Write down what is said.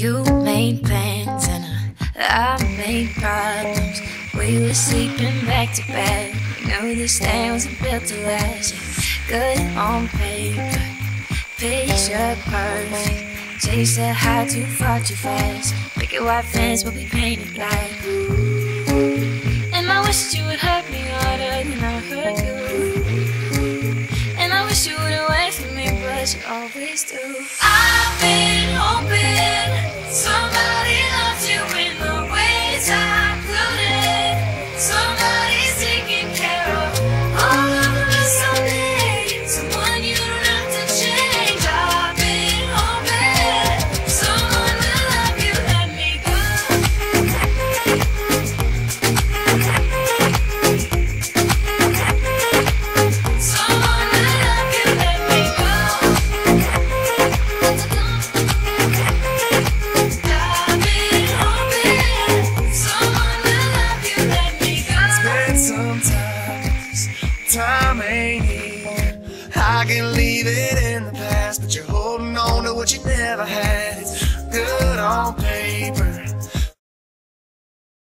You made plans and I, made problems. We were sleeping back to back. Knew this thing wasn't built to last. Good on paper, picture perfect. Chase that high too far too fast. Picket white fence will be painted black. And I wish you would hurt me harder than I hurt you. And I wish you would away from me, but you always do. I've been. Go. Spend some time, 'cause time ain't here. I can leave it in the past, but you're holding on to what you never had. It's good on paper,